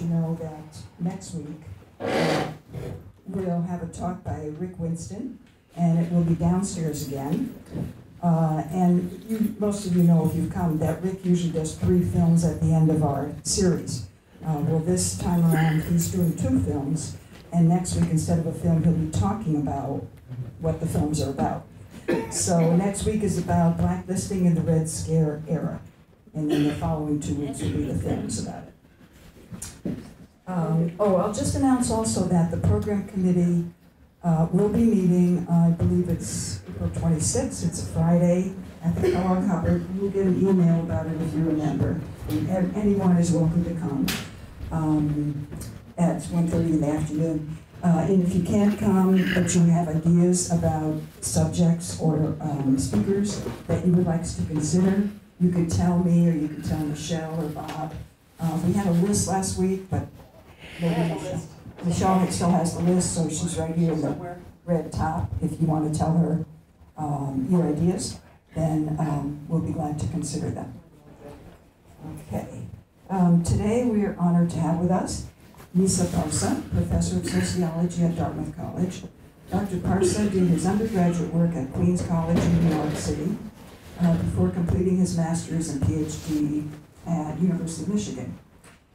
you know that next week, uh, we'll have a talk by Rick Winston, and it will be downstairs again. Uh, and you, most of you know if you've come that Rick usually does three films at the end of our series. Uh, well, this time around he's doing two films, and next week instead of a film he'll be talking about what the films are about. So next week is about blacklisting in the Red Scare era, and then the following two weeks will be the films about it. Um, oh, I'll just announce also that the program committee uh, we'll be meeting, I believe it's April 26th, it's a Friday, at the Kellogg Hubbard. You'll get an email about it if you remember. And anyone is welcome to come um, at 1.30 in the afternoon. Uh, and if you can't come, but you have ideas about subjects or um, speakers that you would like to consider, you could tell me or you could tell Michelle or Bob. Uh, we had a list last week, but Michelle still has the list, so she's right here in the red top. If you want to tell her um, your ideas, then um, we'll be glad to consider them. Okay. Um, today we are honored to have with us Misagh Parsa, Professor of Sociology at Dartmouth College. Dr. Parsa did his undergraduate work at Queens College in New York City uh, before completing his master's and PhD at University of Michigan.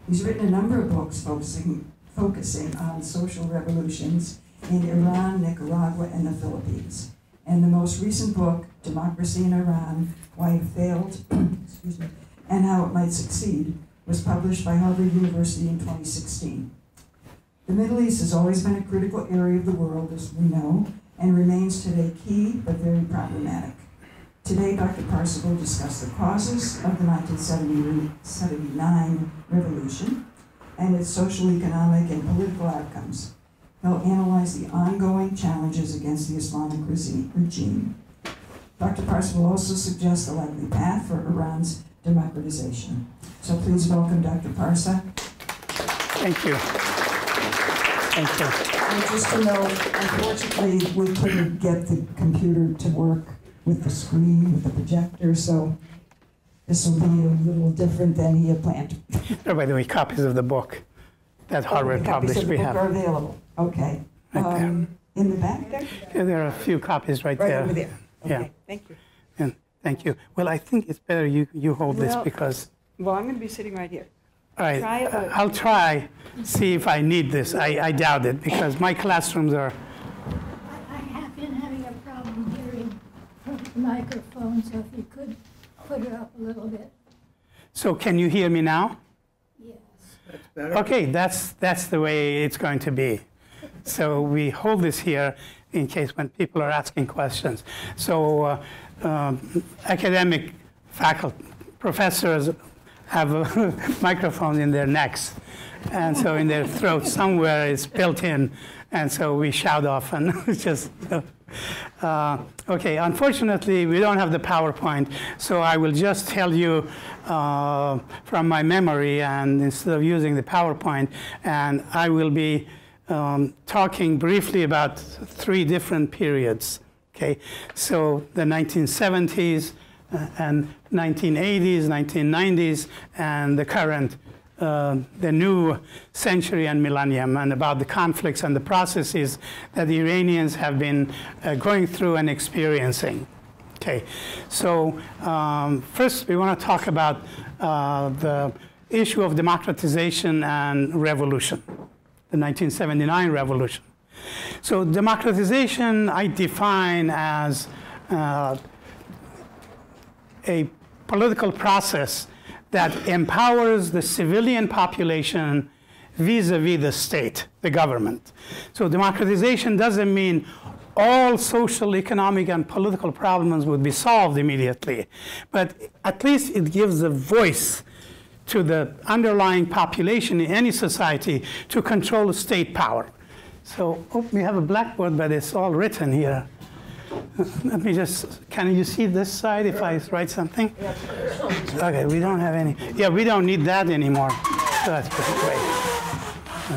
He's written a number of books focusing focusing on social revolutions in Iran, Nicaragua, and the Philippines. And the most recent book, Democracy in Iran Why It Failed excuse me, and How It Might Succeed, was published by Harvard University in 2016. The Middle East has always been a critical area of the world, as we know, and remains today key but very problematic. Today, Dr. Parsa will discuss the causes of the 1979 revolution, and its social, economic, and political outcomes. He'll analyze the ongoing challenges against the Islamic regime. Dr. Parsa will also suggest a likely path for Iran's democratization. So please welcome Dr. Parsa. Thank you. Thank you. And just to note, unfortunately, we couldn't get the computer to work with the screen, with the projector, so this will be a little different than he had planned. Oh, by the way, copies of the book that Harvard oh, copies published of the we book have. are available. Okay. Right there. Um, in the back there? Yeah, there are a few copies right, Right there. over there. Okay. Yeah. Thank you. And thank you. Well, I think it's better you, you hold this Well- because, Well, I'm going to be sitting right here. all right, Try it, uh, I'll try, see if I need this. I, I doubt it because my classrooms are, I I have been having a problem hearing from the microphone, so if you could put it up a little bit. so can you hear me now? Yes. Okay, that's, that's the way it's going to be. So we hold this here in case when people are asking questions. So uh, um, academic faculty, professors have microphones in their necks. And so in their throat somewhere it's built in. And so we shout often. It's just, uh, okay, unfortunately, we don't have the PowerPoint, so I will just tell you uh, from my memory and instead of using the PowerPoint, and I will be um, talking briefly about three different periods. Okay, so the 1970s uh, and 1980s, 1990s, and the current uh, the new century and millennium and about the conflicts and the processes that the Iranians have been uh, going through and experiencing. Okay, so um, first we want to talk about uh, the issue of democratization and revolution, the 1979 revolution. So democratization I define as uh, a political process that empowers the civilian population vis-a-vis the state, the government. So democratization doesn't mean all social, economic, and political problems would be solved immediately, but at least it gives a voice to the underlying population in any society to control state power. So oh, we have a blackboard, but it's all written here. Let me just, can you see this side if I write something? Okay, we don't have any, yeah, we don't need that anymore. So that's pretty great.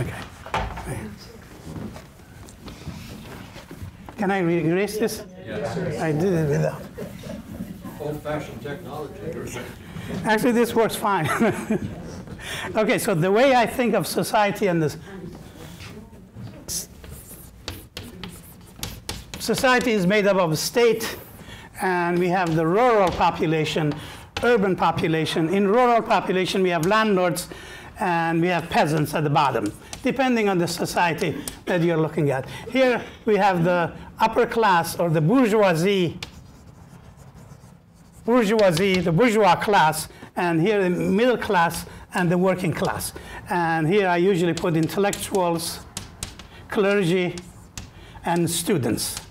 Okay. Can I erase this? I did it without. Old-fashioned technology. Actually, this works fine. okay, so the way I think of society and this society is made up of state, and we have the rural population, urban population. In rural population, we have landlords and we have peasants at the bottom, depending on the society that you're looking at. Here we have the upper class or the bourgeoisie bourgeoisie, the bourgeois class, and here the middle class and the working class. And here I usually put intellectuals, clergy, and students.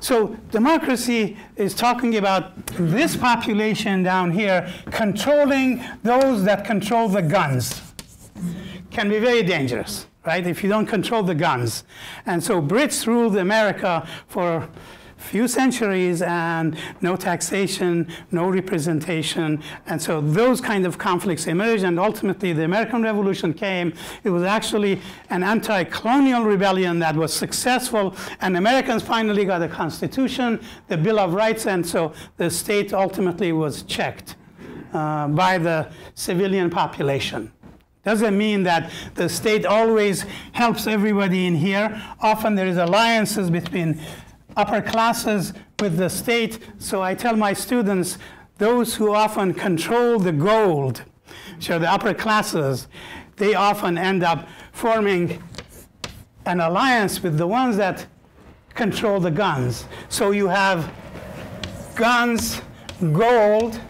So democracy is talking about this population down here controlling those that control the guns. Can be very dangerous, right? If you don't control the guns. And so Brits ruled America for few centuries and no taxation, no representation. And so those kind of conflicts emerged and ultimately the American Revolution came. It was actually an anti-colonial rebellion that was successful and Americans finally got a constitution, the Bill of Rights, and so the state ultimately was checked uh, by the civilian population. Doesn't mean that the state always helps everybody in here. Often there is alliances between upper classes with the state. So I tell my students, those who often control the gold, so the upper classes, they often end up forming an alliance with the ones that control the guns. So you have guns, gold,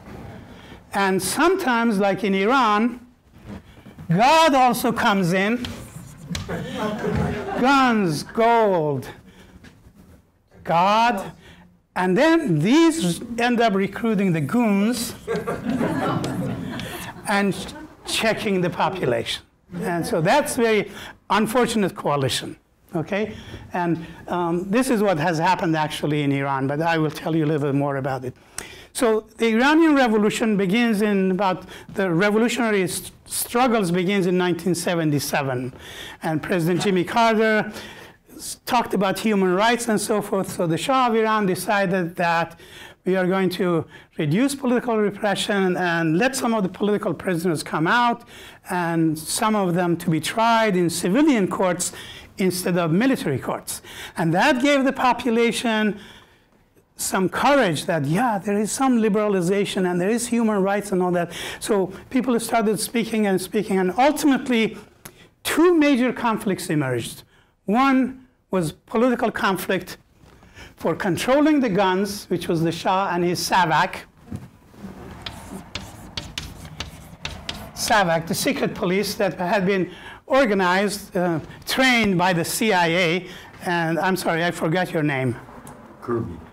and sometimes, like in Iran, God also comes in. guns, gold, God. And then these end up recruiting the goons and checking the population. And so that's very unfortunate coalition. Okay? And um, this is what has happened actually in Iran, but I will tell you a little bit more about it. So the Iranian Revolution begins in about the revolutionary st struggles begins in 1977, and President Jimmy Carter talked about human rights and so forth. So the Shah of Iran decided that we are going to reduce political repression and let some of the political prisoners come out and some of them to be tried in civilian courts instead of military courts. And that gave the population some courage that, yeah, there is some liberalization and there is human rights and all that. So people started speaking and speaking, and ultimately, two major conflicts emerged. One was political conflict for controlling the guns, which was the Shah and his SAVAK. SAVAK, the secret police that had been organized, uh, trained by the CIA, and I'm sorry, I forgot your name. Kirby.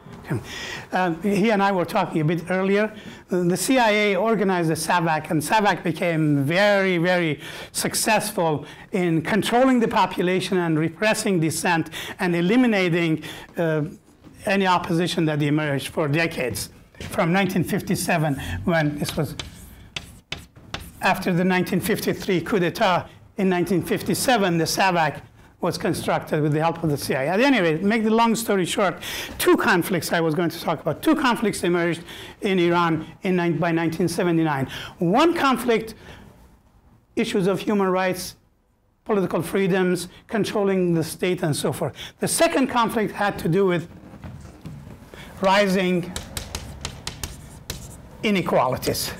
Uh, he and I were talking a bit earlier. The CIA organized the SAVAK, and SAVAK became very, very successful in controlling the population and repressing dissent and eliminating uh, any opposition that emerged for decades. From 1957, when this was after the 1953 coup d'etat in 1957, the SAVAK was constructed with the help of the CIA. At any rate, make the long story short, two conflicts I was going to talk about. Two conflicts emerged in Iran in, by 1979. One conflict, issues of human rights, political freedoms, controlling the state, and so forth. The second conflict had to do with rising inequalities.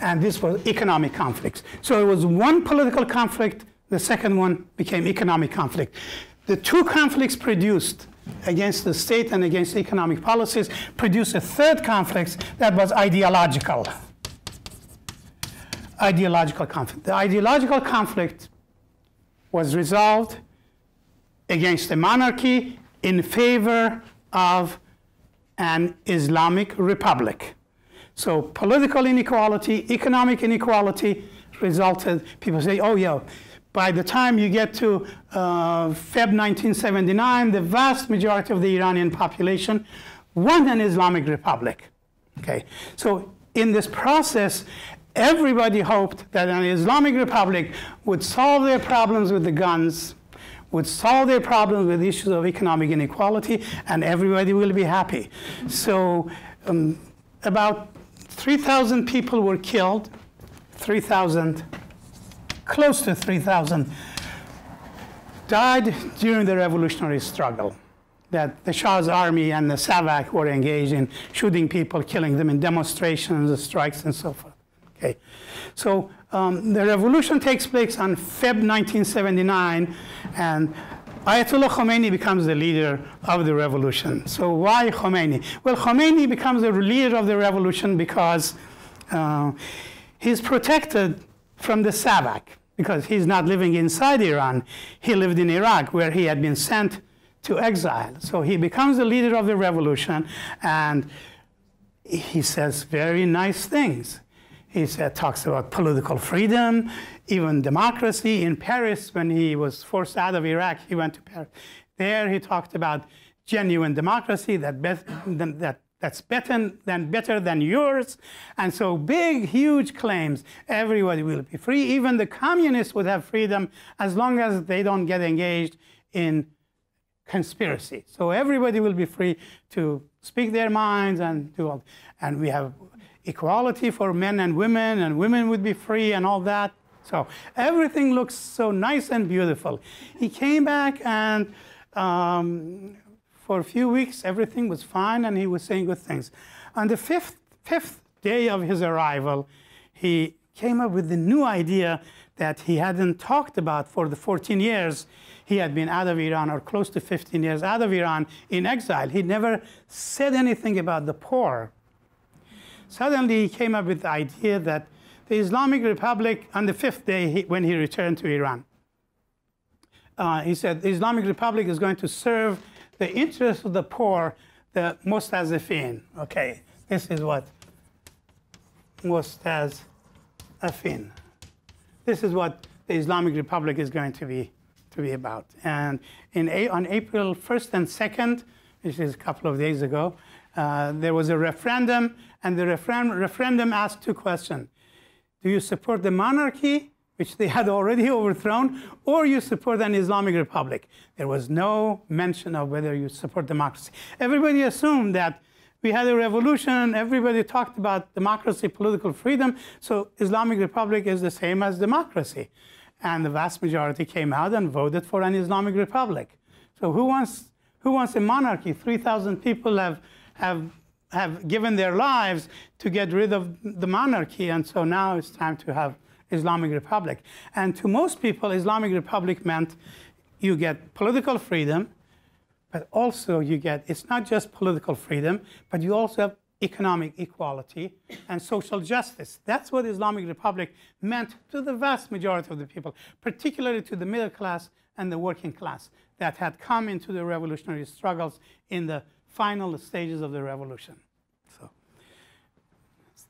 And this was economic conflicts. So it was one political conflict the second one became economic conflict. The two conflicts produced against the state and against economic policies produced a third conflict that was ideological. Ideological conflict. The ideological conflict was resolved against the monarchy in favor of an Islamic republic. So political inequality, economic inequality resulted, people say, oh yeah, by the time you get to uh, Feb 1979, the vast majority of the Iranian population want an Islamic Republic. Okay, so in this process, everybody hoped that an Islamic Republic would solve their problems with the guns, would solve their problems with issues of economic inequality, and everybody will be happy. So um, about 3,000 people were killed, 3,000, close to 3,000, died during the revolutionary struggle that the Shah's army and the SAVAK were engaged in shooting people, killing them in demonstrations, strikes, and so forth. Okay, so um, the revolution takes place on Feb 1979, and Ayatollah Khomeini becomes the leader of the revolution. So why Khomeini? Well, Khomeini becomes the leader of the revolution because uh, he's protected from the SAVAK because he's not living inside Iran. He lived in Iraq, where he had been sent to exile. So he becomes the leader of the revolution, and he says very nice things. He said, talks about political freedom, even democracy. In Paris, when he was forced out of Iraq, he went to Paris. There, he talked about genuine democracy that, that that's better than better than yours. And so big, huge claims. Everybody will be free. Even the communists would have freedom as long as they don't get engaged in conspiracy. So everybody will be free to speak their minds and do all. And we have equality for men and women, and women would be free and all that. So everything looks so nice and beautiful. He came back and um, for a few weeks everything was fine and he was saying good things. On the fifth, fifth day of his arrival, he came up with the new idea that he hadn't talked about for the 14 years he had been out of Iran, or close to 15 years out of Iran in exile. He never said anything about the poor. Suddenly, he came up with the idea that the Islamic Republic, on the fifth day he, when he returned to Iran, uh, he said the Islamic Republic is going to serve the interests of the poor, the mustazifin. Okay, this is what mustazifin. This is what the Islamic Republic is going to be to be about. And in a, on April 1st and 2nd, which is a couple of days ago, uh, there was a referendum, and the refer- referendum asked two questions. Do you support the monarchy, which they had already overthrown, or you support an Islamic republic? There was no mention of whether you support democracy. Everybody assumed that we had a revolution, everybody talked about democracy, political freedom, so Islamic republic is the same as democracy and the vast majority came out and voted for an Islamic Republic. So who wants, who wants a monarchy? 3,000 people have, have, have given their lives to get rid of the monarchy, and so now it's time to have Islamic Republic. And to most people, Islamic Republic meant you get political freedom, but also you get, it's not just political freedom, but you also have economic equality and social justice. That's what Islamic Republic meant to the vast majority of the people, particularly to the middle class and the working class that had come into the revolutionary struggles in the final stages of the revolution. So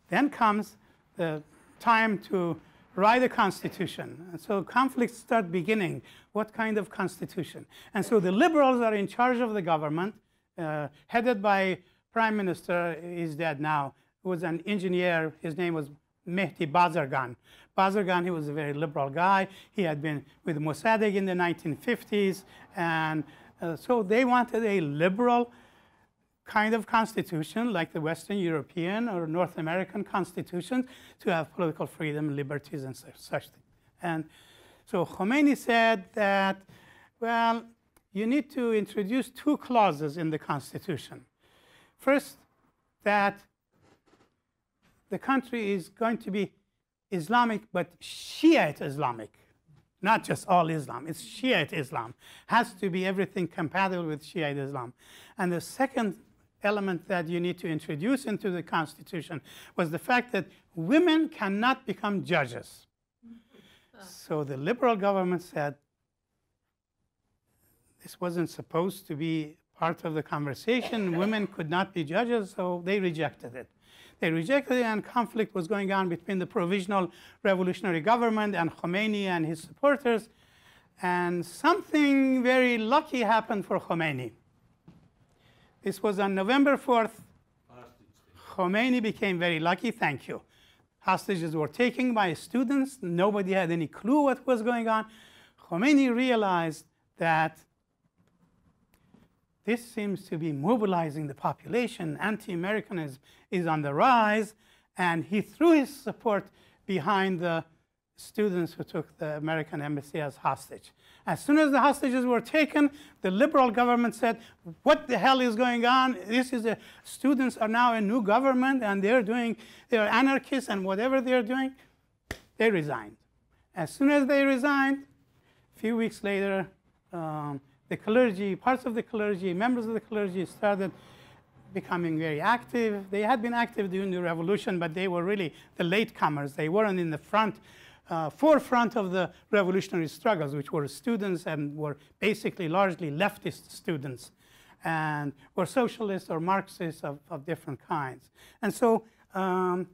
then comes the time to write a constitution. And so conflicts start beginning. What kind of constitution? And so the liberals are in charge of the government, uh, headed by prime minister is dead now, who was an engineer. His name was Mehdi Bazargan. Bazargan, he was a very liberal guy. He had been with Mossadegh in the 1950s. And uh, so they wanted a liberal kind of constitution like the Western European or North American constitutions to have political freedom, liberties, and such, such things. And so Khomeini said that, well, you need to introduce two clauses in the constitution. First, that the country is going to be Islamic, but Shiite Islamic, not just all Islam. It's Shiite Islam. Has to be everything compatible with Shiite Islam. And the second element that you need to introduce into the Constitution was the fact that women cannot become judges. So the liberal government said this wasn't supposed to be part of the conversation. Women could not be judges, so they rejected it. They rejected it, and conflict was going on between the provisional revolutionary government and Khomeini and his supporters. And something very lucky happened for Khomeini. This was on November 4th. Khomeini became very lucky, thank you. Hostages were taken by students. Nobody had any clue what was going on. Khomeini realized that this seems to be mobilizing the population. Anti Americanism is on the rise, and he threw his support behind the students who took the American embassy as hostage. As soon as the hostages were taken, the liberal government said, What the hell is going on? This is a, students are now a new government and they're doing, they're anarchists and whatever they're doing. They resigned. As soon as they resigned, a few weeks later, um, the clergy, parts of the clergy, members of the clergy started becoming very active. They had been active during the revolution, but they were really the latecomers. They weren't in the front, uh, forefront of the revolutionary struggles, which were students and were basically largely leftist students and were socialists or Marxists of, of different kinds. And so um,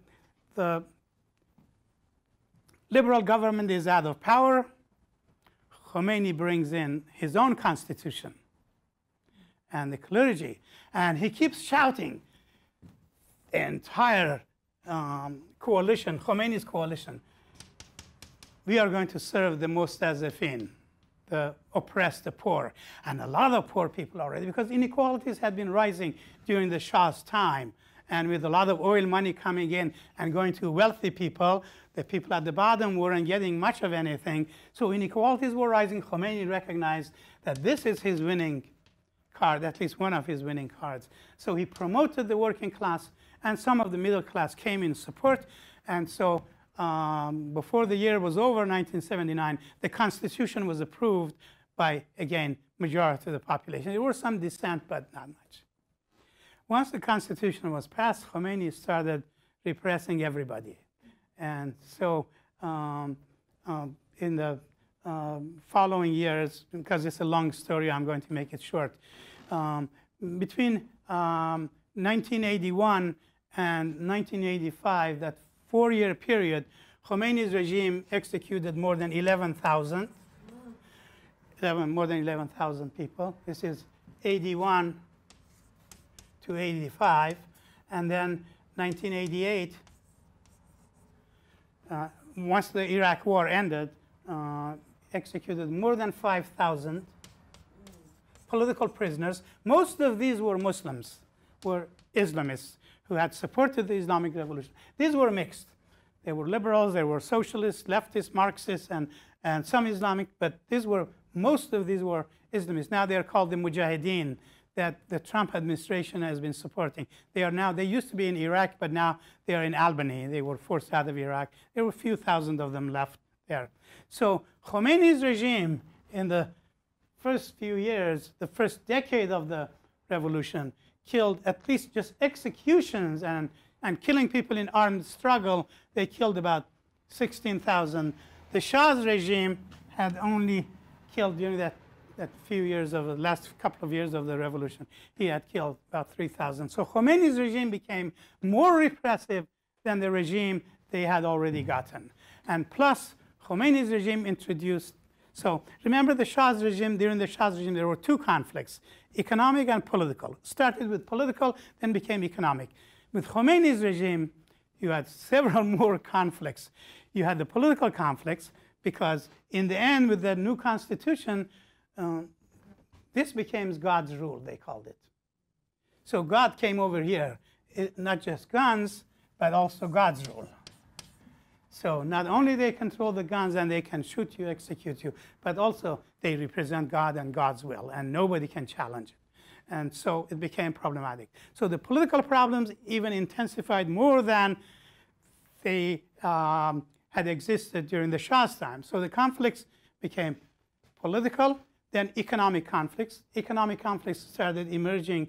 the liberal government is out of power. Khomeini brings in his own constitution and the clergy, and he keeps shouting the entire um, coalition, Khomeini's coalition, we are going to serve the mustazafin, the oppressed, the poor. And a lot of poor people already, because inequalities had been rising during the Shah's time. And with a lot of oil money coming in and going to wealthy people, the people at the bottom weren't getting much of anything. So inequalities were rising. Khomeini recognized that this is his winning card, at least one of his winning cards. So he promoted the working class, and some of the middle class came in support. And so um, before the year was over, 1979, the Constitution was approved by, again, majority of the population. There was some dissent, but not much. Once the Constitution was passed, Khomeini started repressing everybody. And so um, um, in the um, following years, because it's a long story, I'm going to make it short. Um, between 1981 um, and 1985, that four-year period, Khomeini's regime executed more than 11,000, 11, more than 11,000 people. This is 81 to 85. And then 1988, uh, once the Iraq war ended, uh, executed more than 5,000 political prisoners. Most of these were Muslims, were Islamists who had supported the Islamic Revolution. These were mixed. They were liberals, they were socialists, leftists, Marxists, and, and some Islamic, but these were, most of these were Islamists. Now they're called the Mujahideen that the Trump administration has been supporting. They are now, they used to be in Iraq, but now they are in Albania. They were forced out of Iraq. There were a few thousand of them left there. So Khomeini's regime in the first few years, the first decade of the revolution, killed at least just executions and, and killing people in armed struggle. They killed about 16,000. The Shah's regime had only killed during that that few years of the last couple of years of the revolution, he had killed about 3,000. So Khomeini's regime became more repressive than the regime they had already gotten. And plus, Khomeini's regime introduced, so remember the Shah's regime, during the Shah's regime, there were two conflicts, economic and political. Started with political, then became economic. With Khomeini's regime, you had several more conflicts. You had the political conflicts, because in the end, with the new constitution, um, this became God's rule, they called it. So God came over here, it, not just guns, but also God's rule. So not only they control the guns and they can shoot you, execute you, but also they represent God and God's will, and nobody can challenge it. And so it became problematic. So the political problems even intensified more than they um, had existed during the Shah's time. So the conflicts became political, then economic conflicts. Economic conflicts started emerging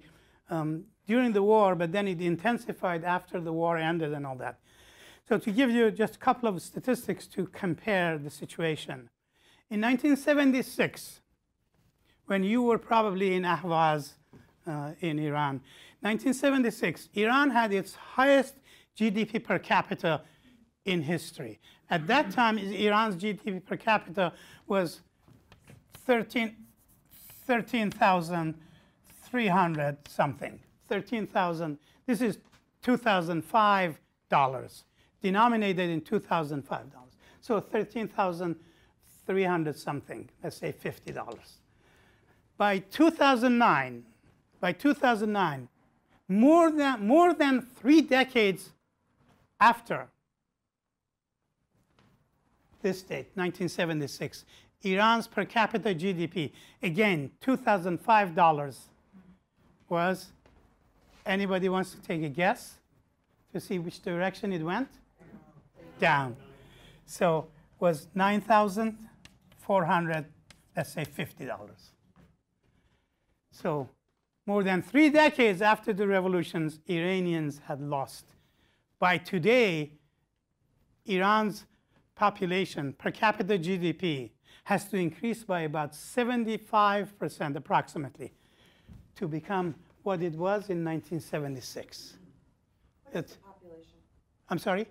um, during the war, but then it intensified after the war ended and all that. So to give you just a couple of statistics to compare the situation. In 1976, when you were probably in Ahvaz uh, in Iran, 1976, Iran had its highest GDP per capita in history. At that time, Iran's GDP per capita was 13 13,300 something. 13,000. This is 2005 dollars, denominated in 2005 dollars. So 13,300 something. Let's say 50 dollars. By 2009, by 2009, more than more than three decades after this date, 1976, Iran's per capita GDP, again, 2005 dollars, was, anybody wants to take a guess to see which direction it went? Down. So was 9,400, let's say $50. So more than three decades after the revolutions, Iranians had lost. By today, Iran's population per capita GDP has to increase by about 75% approximately to become what it was in 1976. It's- I'm sorry?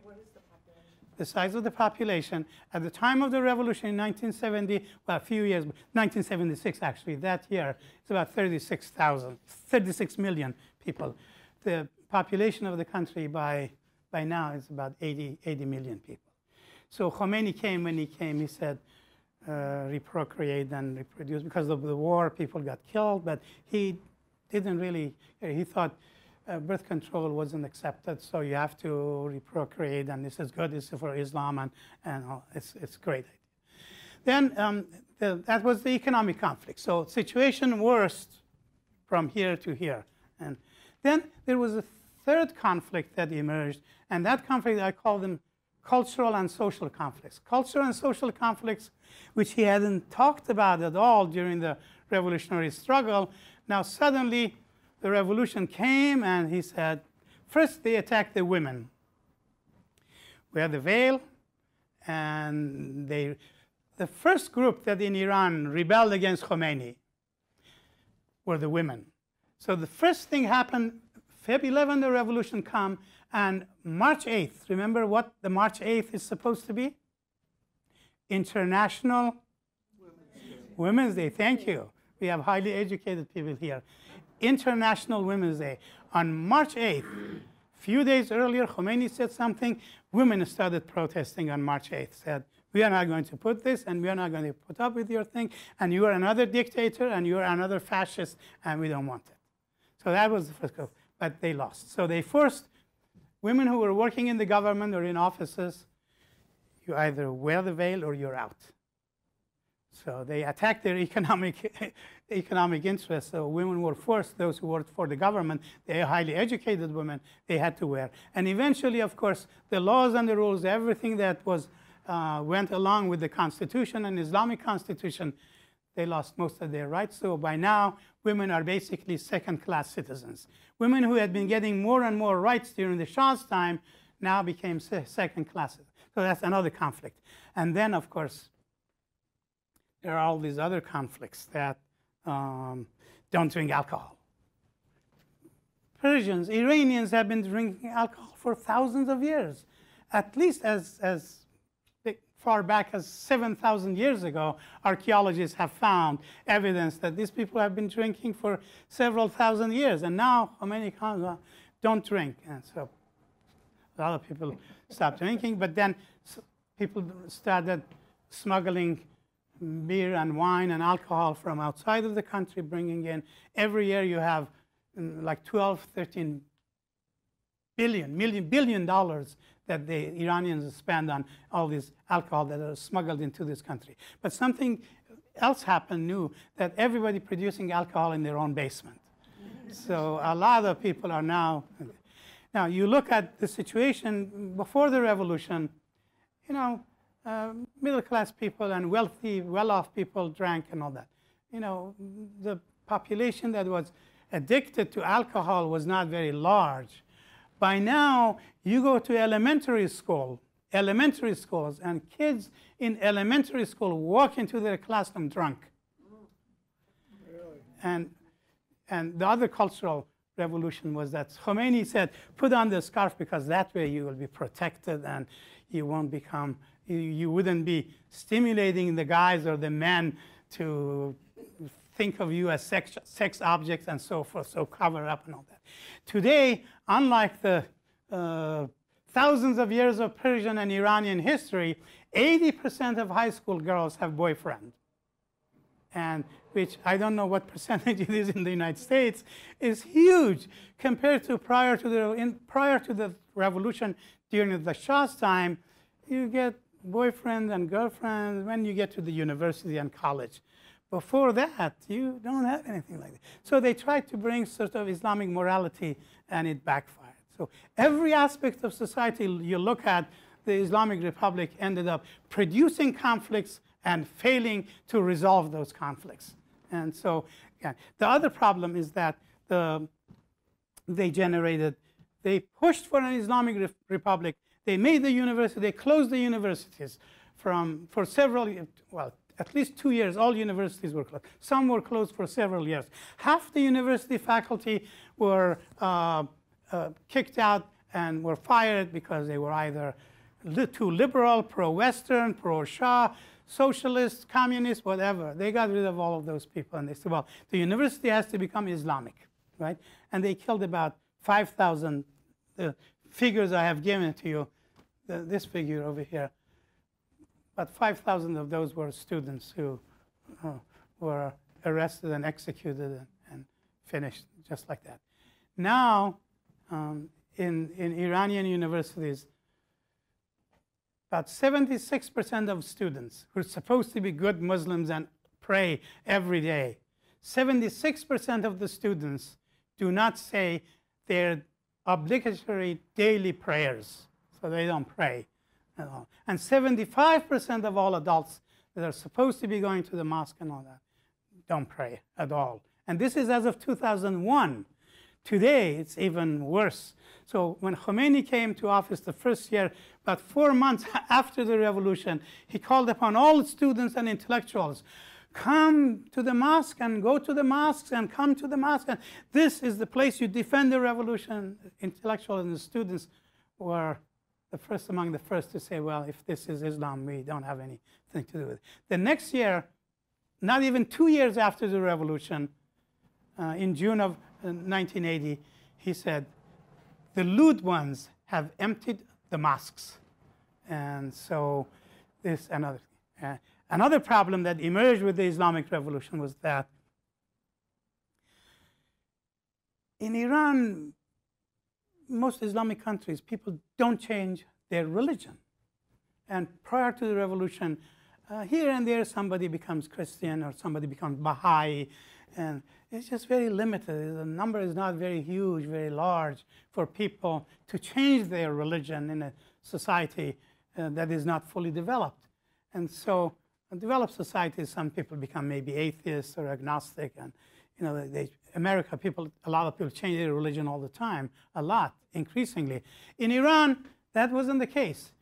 The size of the population at the time of the revolution in 1970, well, a few years, 1976 actually, that year, it's about 36,000, 36 million people. The population of the country by, by now is about 80, 80 million people. So Khomeini came, when he came, he said, uh, reprocreate and reproduce. Because of the war, people got killed, but he didn't really, he thought uh, birth control wasn't accepted, so you have to reprocreate, and this is good, this is for Islam, and, and. It's, it's great. Then um, the, that was the economic conflict. So situation worst from here to here. And then there was a third conflict that emerged, and that conflict I call them cultural and social conflicts. Cultural and social conflicts, which he hadn't talked about at all during the revolutionary struggle. Now suddenly the revolution came and he said, first they attacked the women. Wear the veil, and they, the first group that in Iran rebelled against Khomeini were the women. So the first thing happened, Feb 11, the revolution come, and March 8th, remember what the March 8th is supposed to be? International Women's Day. Thank you. We have highly educated people here. International Women's Day. On March 8th, few days earlier, Khomeini said something. Women started protesting on March 8th, said, we are not going to put this, and we are not going to put up with your thing, and you are another dictator, and you are another fascist, and we don't want it. So that was the first group, but they lost. So they forced women who were working in the government or in offices, you either wear the veil or you're out. So they attacked their economic, economic interests. So women were forced, those who worked for the government, they highly educated women, they had to wear. And eventually, of course, the laws and the rules, everything that was, uh, went along with the Constitution and Islamic Constitution, they lost most of their rights. So by now, women are basically second-class citizens. Women who had been getting more and more rights during the Shah's time now became second-class. So that's another conflict. And then, of course, there are all these other conflicts that um, don't drink alcohol. Persians, Iranians have been drinking alcohol for thousands of years, at least as, as far back as 7,000 years ago, archaeologists have found evidence that these people have been drinking for several thousand years. And now, how many don't drink. And so a lot of people stopped drinking, but then people started smuggling beer and wine and alcohol from outside of the country, bringing in. Every year you have mm, like 12, 13 billion, million, billion dollars that the Iranians spend on all this alcohol that are smuggled into this country. But something else happened new, that everybody producing alcohol in their own basement. so a lot of people are now, now you look at the situation before the revolution, you know, uh, middle class people and wealthy, well-off people drank and all that. You know, the population that was addicted to alcohol was not very large. By now, you go to elementary school, elementary schools, and kids in elementary school walk into their classroom drunk. Really? And, and the other cultural revolution was that Khomeini said, put on the scarf because that way you will be protected and you won't become, you wouldn't be stimulating the guys or the men to think of you as sex, sex objects and so forth, so cover up and all that. Today, unlike the uh, thousands of years of Persian and Iranian history, 80% of high school girls have boyfriend. And which I don't know what percentage it is in the United States, is huge compared to prior to the in, prior to the revolution during the Shah's time. You get boyfriends and girlfriends when you get to the university and college. Before that, you don't have anything like that. So they tried to bring sort of Islamic morality, and it backfired. So every aspect of society you look at, the Islamic Republic ended up producing conflicts and failing to resolve those conflicts. And so, yeah. the other problem is that the, they generated, they pushed for an Islamic re republic. They made the university, they closed the universities from, for several, well, at least two years, all universities were closed. Some were closed for several years. Half the university faculty were uh, uh, kicked out and were fired because they were either too liberal, pro-Western, pro-Shah, socialist, communist, whatever. They got rid of all of those people and they said, well, the university has to become Islamic, right? And they killed about 5,000. The figures I have given to you, the, this figure over here, about 5,000 of those were students who uh, were arrested and executed and, and, finished just like that. Now, um, in, in Iranian universities, about 76% of students who are supposed to be good Muslims and pray every day, 76% of the students do not say their obligatory daily prayers. So they don't pray at all. And 75% of all adults that are supposed to be going to the mosque and all that don't pray at all. And this is as of 2001. Today, it's even worse. So when Khomeini came to office the first year, about four months after the revolution, he called upon all students and intellectuals, come to the mosque and go to the mosques and come to the mosque. And this is the place you defend the revolution. Intellectuals and the students were the first among the first to say, well, if this is Islam, we don't have anything to do with it. The next year, not even two years after the revolution, uh, in June of 1980, he said, the lewd ones have emptied the mosques. And so this another uh, another problem that emerged with the Islamic Revolution was that in Iran, most Islamic countries, people don't change their religion. And prior to the revolution, uh, here and there somebody becomes Christian or somebody becomes Baha'i, and it's just very limited. The number is not very huge, very large for people to change their religion in a society uh, that is not fully developed. And so, in developed societies, some people become maybe atheists or agnostic, and you know, they, America, people, a lot of people change their religion all the time, a lot, increasingly. In Iran, that wasn't the case.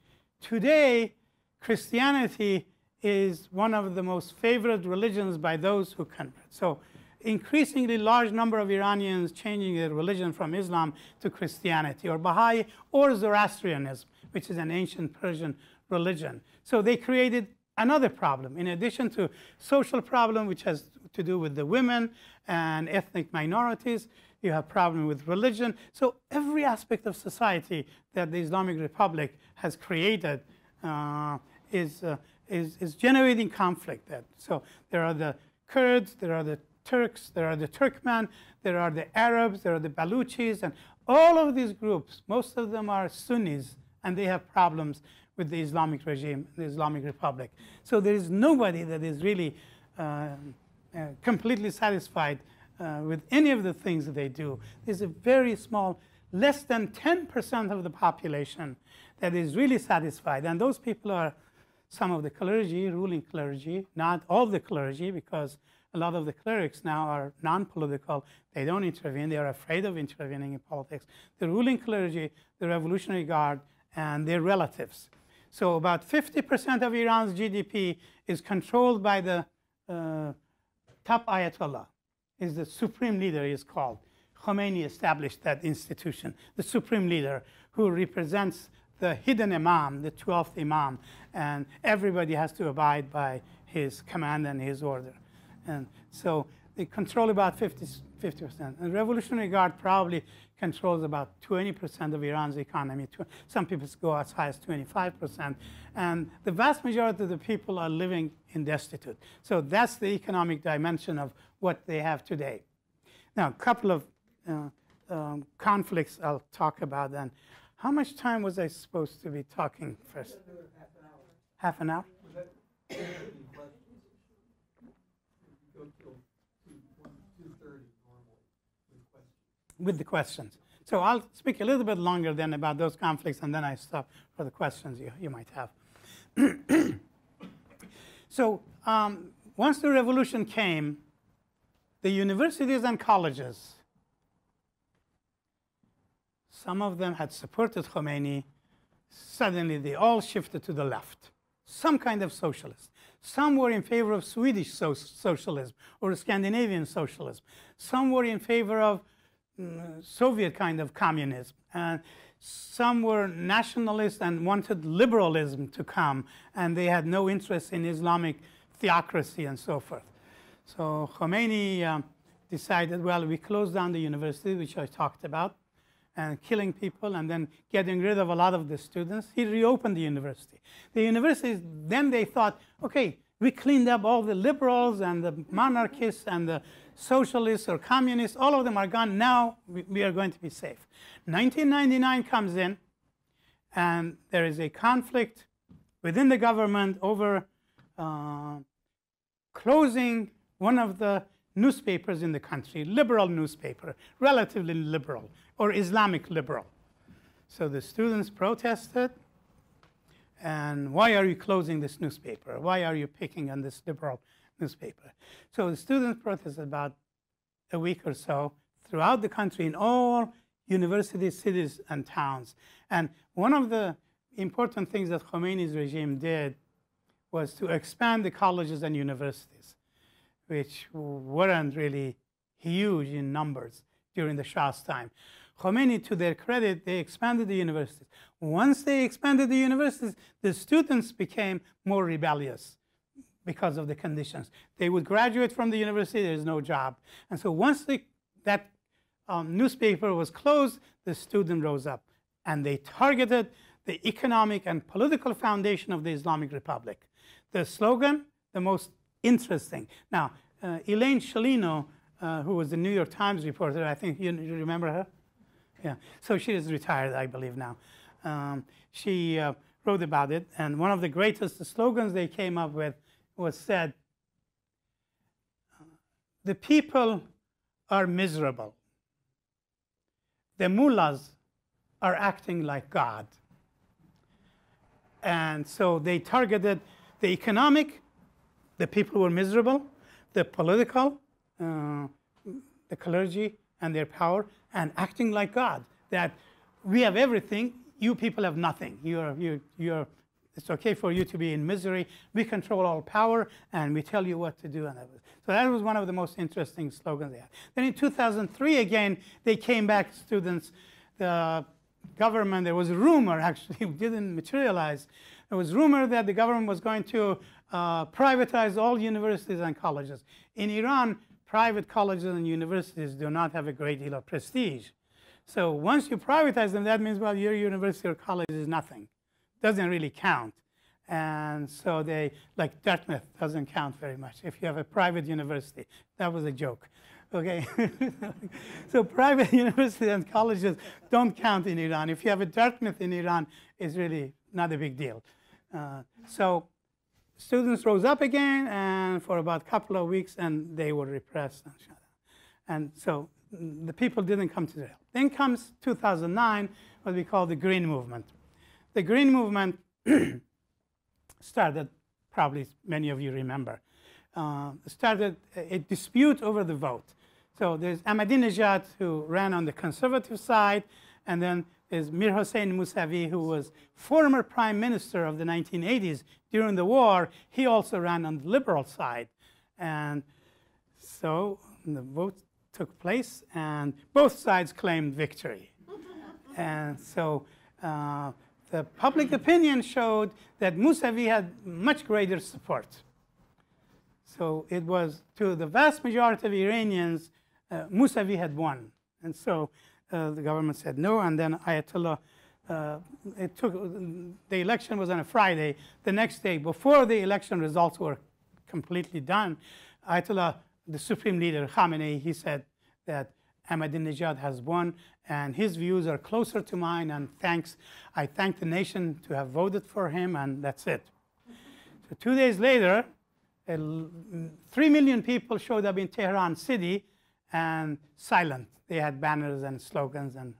Today, Christianity is one of the most favored religions by those who convert. So increasingly large number of Iranians changing their religion from Islam to Christianity or Baha'i or Zoroastrianism, which is an ancient Persian religion. So they created another problem. In addition to social problem, which has to do with the women and ethnic minorities, you have problem with religion. So every aspect of society that the Islamic Republic has created uh, is, uh, is, is generating conflict. That, so there are the Kurds, there are the Turks, there are the Turkmen, there are the Arabs, there are the Baluchis, and all of these groups, most of them are Sunnis, and they have problems with the Islamic regime, the Islamic Republic. So there is nobody that is really uh, uh, completely satisfied uh, with any of the things that they do. There's a very small, less than 10% of the population that is really satisfied, and those people are some of the clergy, ruling clergy, not all the clergy, because a lot of the clerics now are non-political. They don't intervene. They are afraid of intervening in politics. The ruling clergy, the Revolutionary Guard, and their relatives. So about 50% of Iran's GDP is controlled by the uh, top Ayatollah, is the supreme leader is called. Khomeini established that institution, the supreme leader who represents the hidden imam, the 12th imam, and everybody has to abide by his command and his order. And so they control about 50, 50%. And the Revolutionary Guard probably controls about 20% of Iran's economy. Some people go as high as 25%. And the vast majority of the people are living in destitute. So that's the economic dimension of what they have today. Now, a couple of uh, um, conflicts I'll talk about then. How much time was I supposed to be talking first? Half an hour. Half an hour? With the questions. So I'll speak a little bit longer then about those conflicts, and then I stop for the questions you, you might have. so um, once the revolution came, the universities and colleges, some of them had supported Khomeini, suddenly they all shifted to the left, some kind of socialist. Some were in favor of Swedish so socialism or Scandinavian socialism. Some were in favor of Soviet kind of communism. And some were nationalists and wanted liberalism to come, and they had no interest in Islamic theocracy and so forth. So Khomeini um, decided, well, we close down the university, which I talked about, and killing people and then getting rid of a lot of the students. He reopened the university. The universities, then they thought, okay, we cleaned up all the liberals and the monarchists and the socialists or communists, all of them are gone. Now we, are going to be safe. 1999 comes in, and there is a conflict within the government over uh, closing one of the newspapers in the country, liberal newspaper, relatively liberal, or Islamic liberal. So the students protested, and why are you closing this newspaper? Why are you picking on this liberal newspaper? So the students protested about a week or so throughout the country in all universities, cities, and towns. And one of the important things that Khomeini's regime did was to expand the colleges and universities which weren't really huge in numbers during the Shah's time. Khomeini, to their credit, they expanded the universities. Once they expanded the universities, the students became more rebellious because of the conditions. They would graduate from the university, there's no job. And so once the, that um, newspaper was closed, the student rose up and they targeted the economic and political foundation of the Islamic Republic. The slogan, the most interesting. Now, uh, Elaine Sciolino, uh, who was the New York Times reporter, I think you, you, remember her? Yeah. So she is retired, I believe, now. Um, she uh, wrote about it, and one of the greatest slogans they came up with was said, the people are miserable. The mullahs are acting like God. And so they targeted the economic the people were miserable, the political, uh, the clergy and their power, and acting like God. That we have everything, you people have nothing. You're, you're, you're, it's okay for you to be in misery. We control all power, and we tell you what to do. And so that was one of the most interesting slogans they had. Then in 2003, again, they came back, students. The government, there was a rumor, actually, didn't materialize. There was rumor that the government was going to uh, privatize all universities and colleges. In Iran, private colleges and universities do not have a great deal of prestige. So once you privatize them, that means, well, your university or college is nothing. Doesn't really count. And so they, like Dartmouth doesn't count very much if you have a private university. That was a joke. Okay? so private universities and colleges don't count in Iran. If you have a Dartmouth in Iran, it's really not a big deal. Uh, so students rose up again, and for about a couple of weeks, and they were repressed and shut down. And so the people didn't come to jail. Then comes 2009, what we call the Green Movement. The Green Movement started, probably many of you remember, uh, started a dispute over the vote. So there's Ahmadinejad who ran on the conservative side, and then there's Mir Hossein Mousavi, who was former prime minister of the 1980s during the war. He also ran on the liberal side. And so the vote took place, and both sides claimed victory. and so uh, the public opinion showed that Mousavi had much greater support. So it was to the vast majority of Iranians, uh, had won. And so uh, the government said no, and then Ayatollah, uh, it took, the election was on a Friday. The next day, before the election results were completely done, Ayatollah, the supreme leader, Khamenei, he said that Ahmadinejad has won, and his views are closer to mine, and thanks, I thank the nation to have voted for him, and that's it. So two days later, three million people showed up in Tehran city and silent. They had banners and slogans and,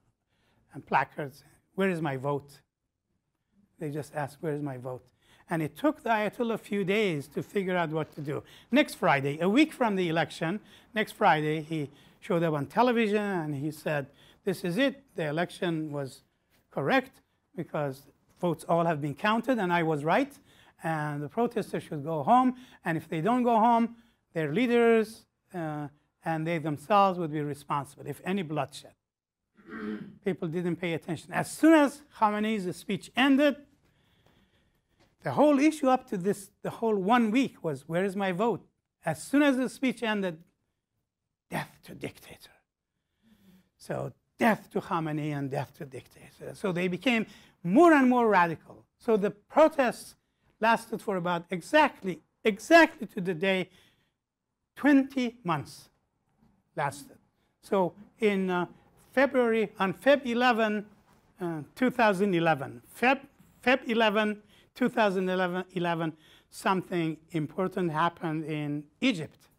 and placards. Where is my vote? They just asked, Where is my vote? And it took the Ayatollah a few days to figure out what to do. Next Friday, a week from the election, next Friday, he showed up on television and he said, This is it. The election was correct because votes all have been counted and I was right. And the protesters should go home. And if they don't go home, their leaders uh, and they themselves would be responsible if any bloodshed. People didn't pay attention. As soon as Khamenei's speech ended, the whole issue up to this, the whole one week was where is my vote? As soon as the speech ended, death to dictator. So death to Khamenei and death to dictator. So they became more and more radical. So the protests lasted for about exactly, exactly to the day, 20 months lasted. So in uh, February, on Feb 11, uh, 2011, Feb, Feb 11, 2011, something important happened in Egypt.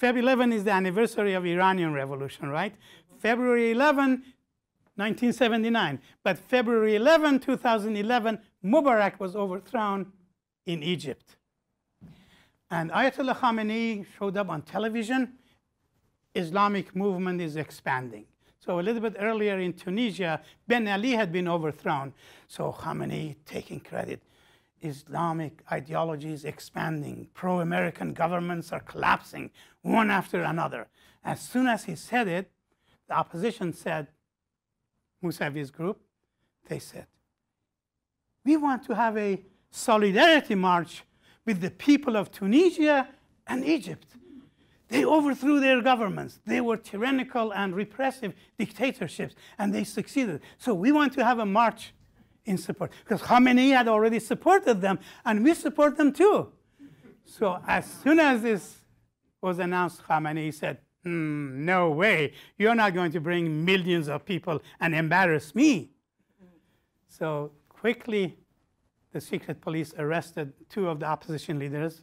Feb 11 is the anniversary of Iranian Revolution, right? February 11, 1979. But February 11, 2011, Mubarak was overthrown in Egypt. And Ayatollah Khamenei showed up on television. Islamic movement is expanding. So a little bit earlier in Tunisia, Ben Ali had been overthrown. So Khamenei taking credit. Islamic ideology is expanding. Pro-American governments are collapsing one after another. As soon as he said it, the opposition said, Mousavi's group, they said, we want to have a solidarity march with the people of Tunisia and Egypt. They overthrew their governments. They were tyrannical and repressive dictatorships, and they succeeded. So we want to have a march in support because Khamenei had already supported them, and we support them too. So as soon as this was announced, Khamenei said, hmm, "No way! You're not going to bring millions of people and embarrass me." So quickly, the secret police arrested two of the opposition leaders,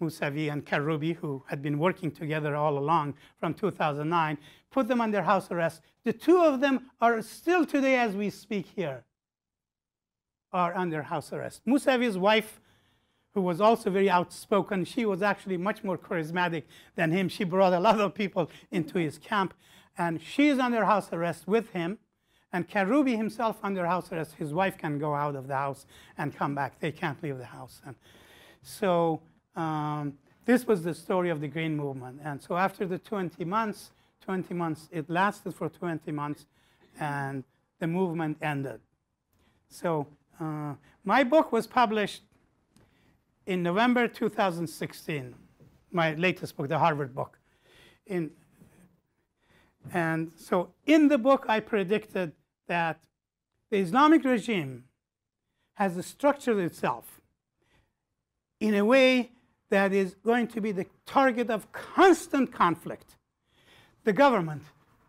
Mousavi and Karoubi, who had been working together all along from 2009, put them under house arrest. The two of them are still today, as we speak here, are under house arrest. Mousavi's wife, who was also very outspoken, she was actually much more charismatic than him. She brought a lot of people into his camp, and she is under house arrest with him. And Karoubi himself under house arrest. His wife can go out of the house and come back. They can't leave the house. And so um, this was the story of the Green Movement. And so after the 20 months, 20 months, it lasted for 20 months, and the movement ended. So uh, my book was published in November 2016, my latest book, the Harvard book. In, and so in the book, I predicted that the Islamic regime has structured itself in a way that is going to be the target of constant conflict. The government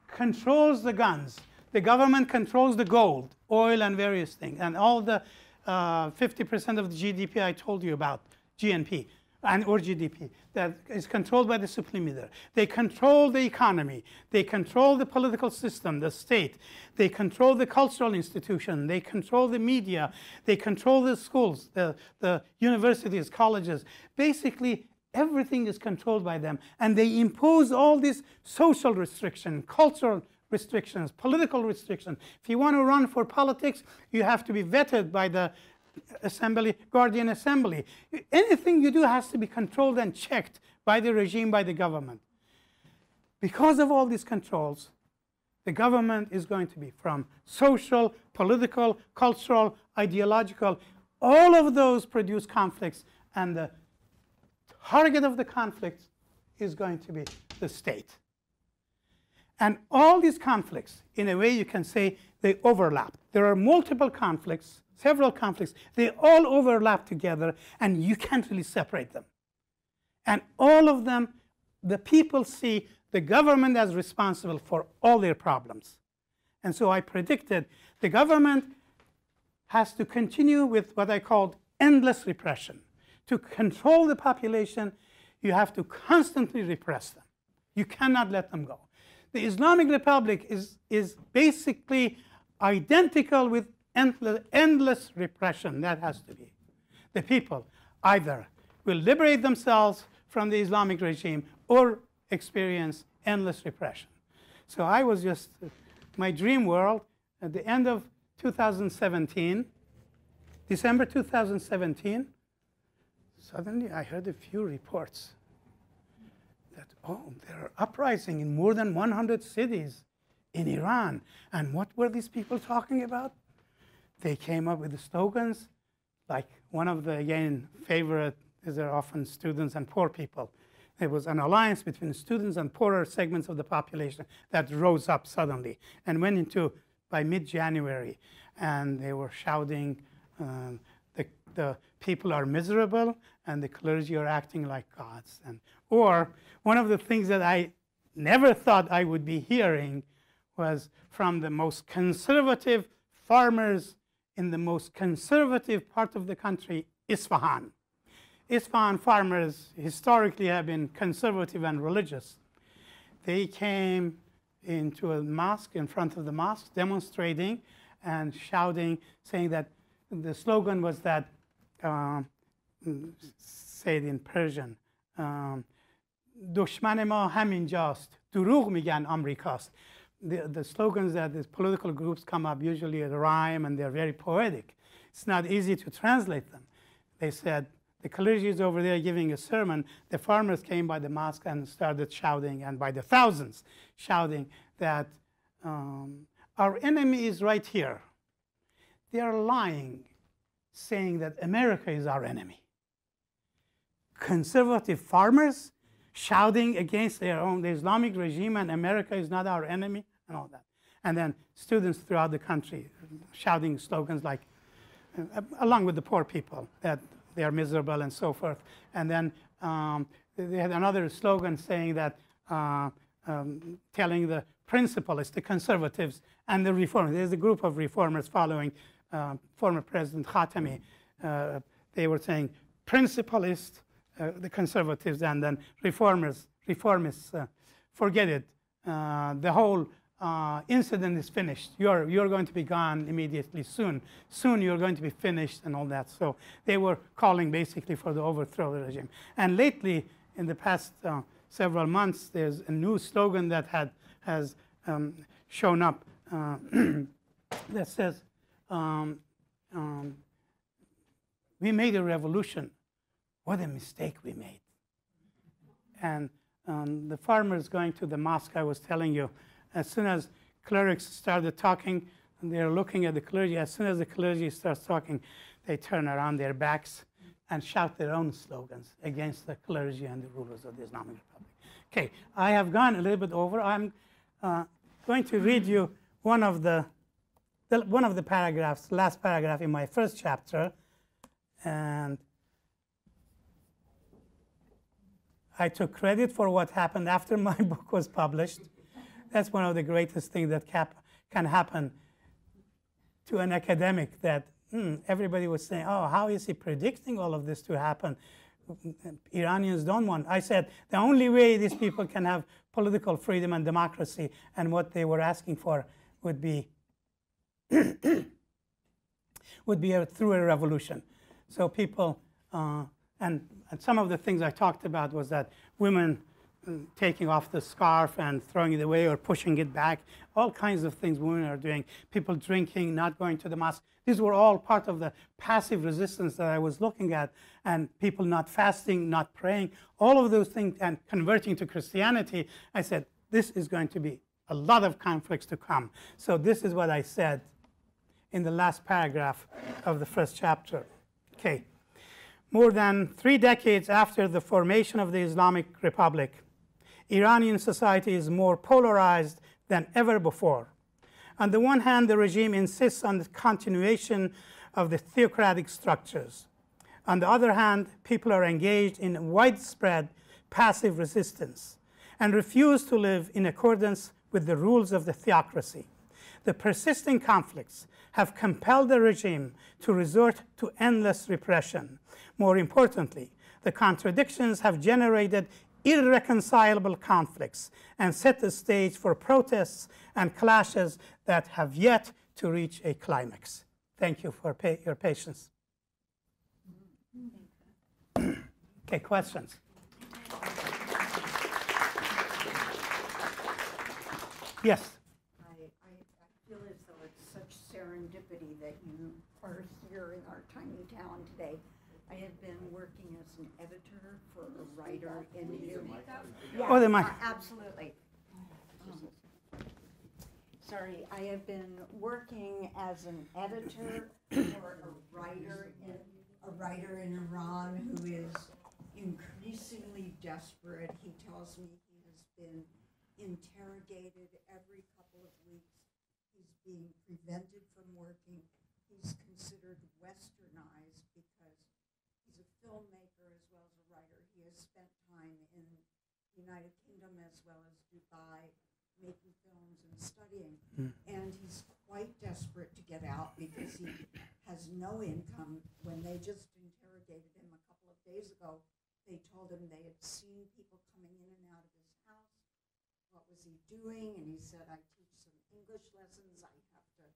controls the guns. The government controls the gold, oil, and various things, and all the 50% uh, of the GDP I told you about, GNP and or GDP that is controlled by the supreme leader. They control the economy. They control the political system, the state. They control the cultural institution. They control the media. They control the schools, the, the universities, colleges. Basically, everything is controlled by them. And they impose all these social restrictions, cultural restrictions, political restrictions. If you want to run for politics, you have to be vetted by the assembly, guardian assembly. Anything you do has to be controlled and checked by the regime, by the government. because of all these controls, the government is going to be from social, political, cultural, ideological, all of those produce conflicts, and the target of the conflict is going to be the state. And all these conflicts, in a way, you can say they overlap. There are multiple conflicts, several conflicts. They all overlap together, and you can't really separate them. And all of them, the people see the government as responsible for all their problems. And so I predicted the government has to continue with what I called endless repression. To control the population, you have to constantly repress them. You cannot let them go. The Islamic Republic is, is basically identical with endless, endless repression. That has to be. The people either will liberate themselves from the Islamic regime or experience endless repression. So I was just, my dream world, at the end of 2017, December 2017, suddenly I heard a few reports oh, there are uprising in more than 100 cities in Iran. And what were these people talking about? They came up with the slogans, like one of the, again, favorite is there often students and poor people. There was an alliance between students and poorer segments of the population that rose up suddenly and went into by mid-January, and they were shouting, um, the, the people are miserable and the clergy are acting like gods. And, or one of the things that I never thought I would be hearing was from the most conservative farmers in the most conservative part of the country, Isfahan. Isfahan farmers historically have been conservative and religious. They came into a mosque, in front of the mosque, demonstrating and shouting, saying that the slogan was that, uh, say it in Persian, دشمن ما همینجاست دروغ میگن آمریکاست the, the slogans that these political groups come up usually rhyme and they're very poetic. It's not easy to translate them. They said, the clergy is over there giving a sermon. The farmers came by the mosque and started shouting, and by the thousands, shouting that um, our enemy is right here. They are lying, saying that America is our enemy. Conservative farmers shouting against their own the Islamic regime and America is not our enemy and all that. And then students throughout the country shouting slogans like, uh, along with the poor people, that they are miserable and so forth. And then um, they had another slogan saying that, uh, um, telling the principalists, the conservatives, and the reformers. There's a group of reformers following uh, former President Khatami. Uh, they were saying principalists, uh, the conservatives, and then reformers, reformists. Uh, forget it. Uh, the whole uh, incident is finished. You're, you're going to be gone immediately soon. Soon you're going to be finished and all that. So they were calling basically for the overthrow of the regime. And lately, in the past several months, there's a new slogan that had, has um, shown up that says, um, um, we made a revolution. What a mistake we made. And um, the farmers going to the mosque I was telling you, as soon as clerics started talking, they're looking at the clergy, as soon as the clergy starts talking, they turn around their backs and shout their own slogans against the clergy and the rulers of the Islamic Republic. Okay, I have gone a little bit over. I'm uh, going to read you one of the, the, one of the paragraphs, last paragraph in my first chapter, and I took credit for what happened after my book was published. That's one of the greatest things that cap, can happen to an academic that hmm, everybody was saying, oh, how is he predicting all of this to happen? Iranians don't want. I said the only way these people can have political freedom and democracy and what they were asking for would be would be a, through a revolution. So people uh, and, and some of the things I talked about was that women taking off the scarf and throwing it away or pushing it back, all kinds of things women are doing. People drinking, not going to the mosque. These were all part of the passive resistance that I was looking at, and people not fasting, not praying, all of those things, and converting to Christianity. I said, this is going to be a lot of conflicts to come. So this is what I said in the last paragraph of the first chapter. Okay. More than three decades after the formation of the Islamic Republic, Iranian society is more polarized than ever before. On the one hand, the regime insists on the continuation of the theocratic structures. On the other hand, people are engaged in widespread passive resistance and refuse to live in accordance with the rules of the theocracy. The persisting conflicts have compelled the regime to resort to endless repression. More importantly, the contradictions have generated irreconcilable conflicts and set the stage for protests and clashes that have yet to reach a climax. Thank you for pa your patience. okay, questions? Yes. I, I, I feel as though it's such serendipity that you are here in our tiny town today. I have been working as an editor for a writer in New. Yeah, Oh, the mic. uh, Absolutely. Um, Sorry, I have been working as an editor for a writer in, a writer in Iran who is increasingly desperate. He tells me he has been interrogated every couple of weeks. Being prevented from working. He's considered westernized because he's a filmmaker as well as a writer. He has spent time in the United Kingdom as well as Dubai making films and studying. Hmm. And he's quite desperate to get out because he has no income. When they just interrogated him a couple of days ago, they told him they had seen people coming in and out of his house. What was he doing? And he said, I teach English lessons. I have to